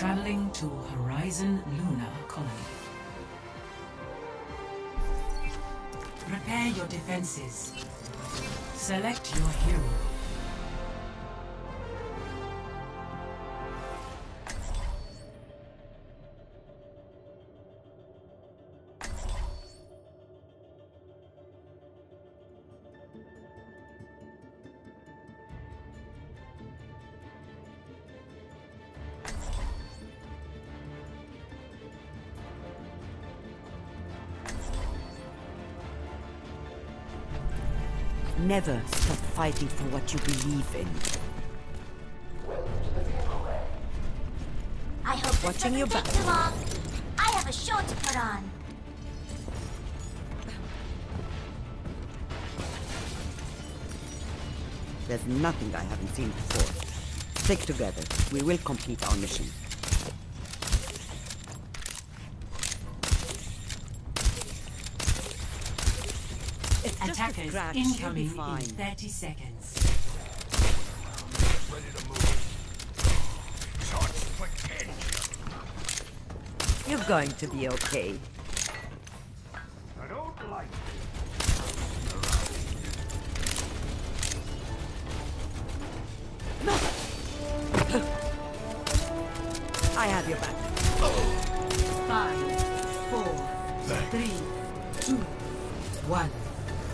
Traveling to Horizon Lunar Colony. Prepare your defenses. Select your hero. Never stop fighting for what you believe in. I hope Watching your take back. too long. I have a show to put on. There's nothing I haven't seen before. Stick together. We will complete our mission. It's just a Attackers scratch. You'll be incoming in 30 seconds. Ready to move. Shots potential. You're going to be okay. I don't like I have your back. Five, four, three, two, one.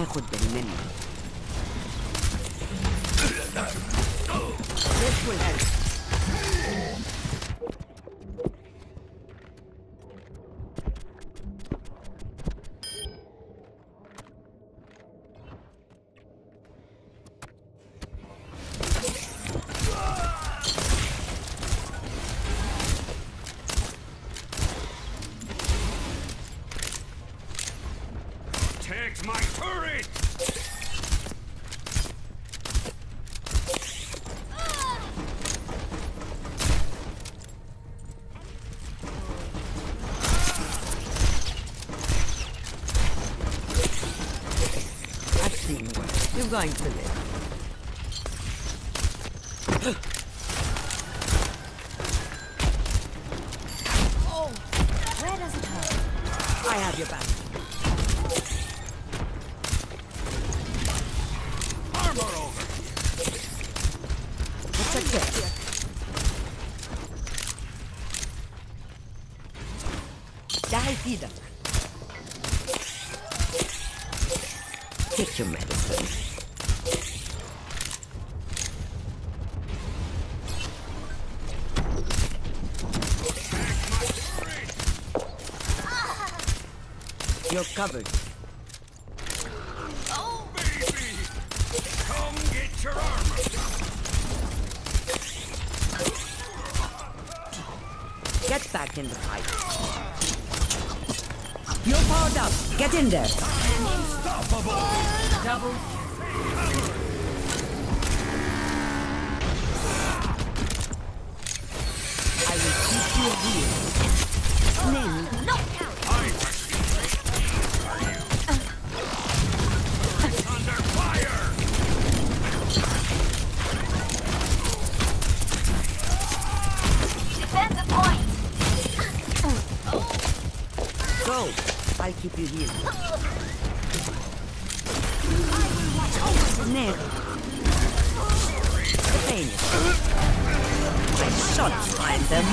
هاخد بالي منه. going to live. oh, where does it hurt? I have your back. Armor over. What's up? Die wieder. Take your medicine. You're covered. Oh, baby! Come get your armor! Get back in the fight. You're powered up. Get in there. Double I will keep you here. Go. I'll keep you here. Ned. Pain. I shot find them.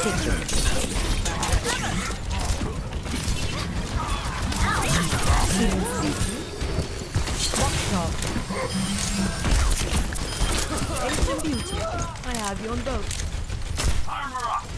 Take your Ancient beauty. I have you on both. Armor up!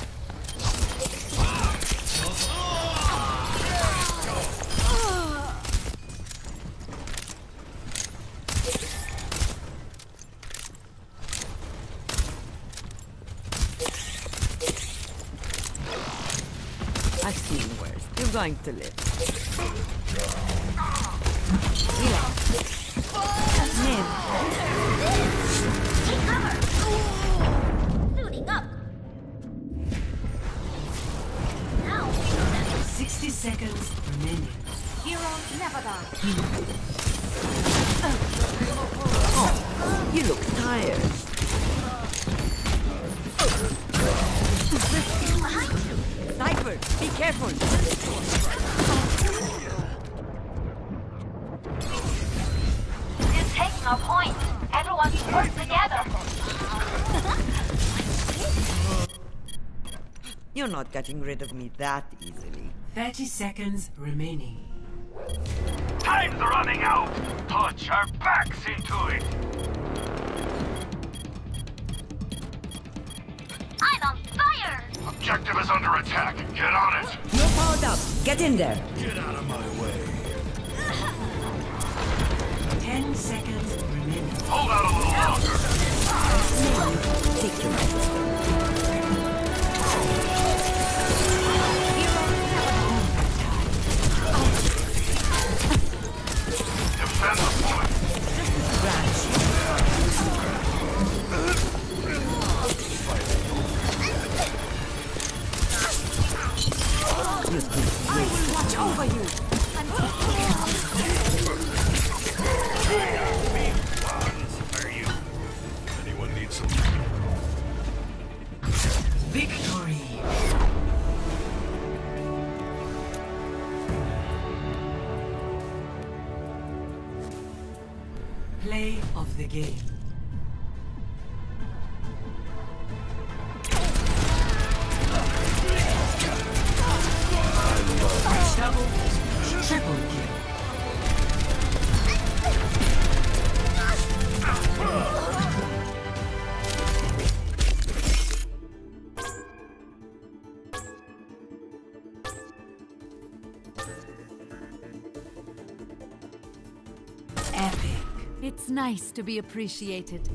going to live. Careful. It's taking our point. Everyone work together. You're not getting rid of me that easily. 30 seconds remaining. Time's running out. Put your backs into it. Objective is under attack. Get on it. You're powered up. Get in there. Get out of my way. 10 seconds remaining. Hold out a little longer. Of the game. Nice to be appreciated.